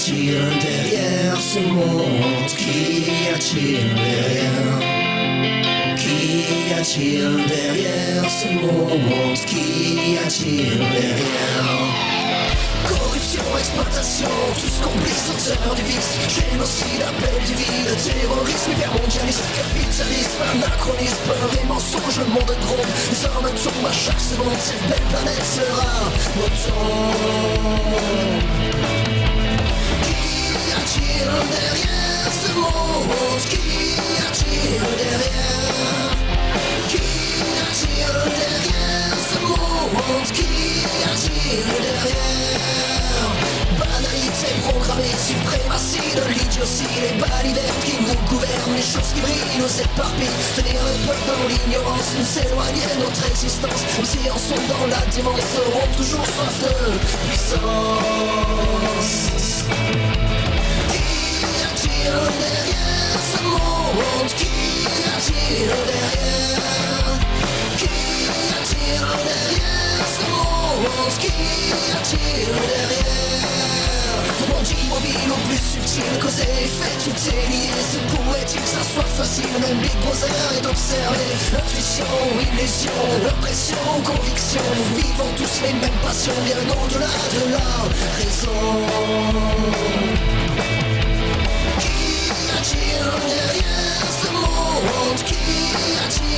ce monde Qui a-t-il derrière. Qui a-t-il derrière ce monde Qui a-t-il derrière. Corruption, exploitation, tous complices, auteurs du vice. Génocide, appel du vide, terrorisme, hypermondialisme Capitalisme, anachronisme, et mensonge, le monde gronde Les hommes tombent à chaque seconde, cette belle planète sera autant existence Comme si en sont dans la démence, auront toujours soif de puissance vivons tous les mêmes passions, bien au-delà de la raison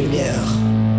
lumière.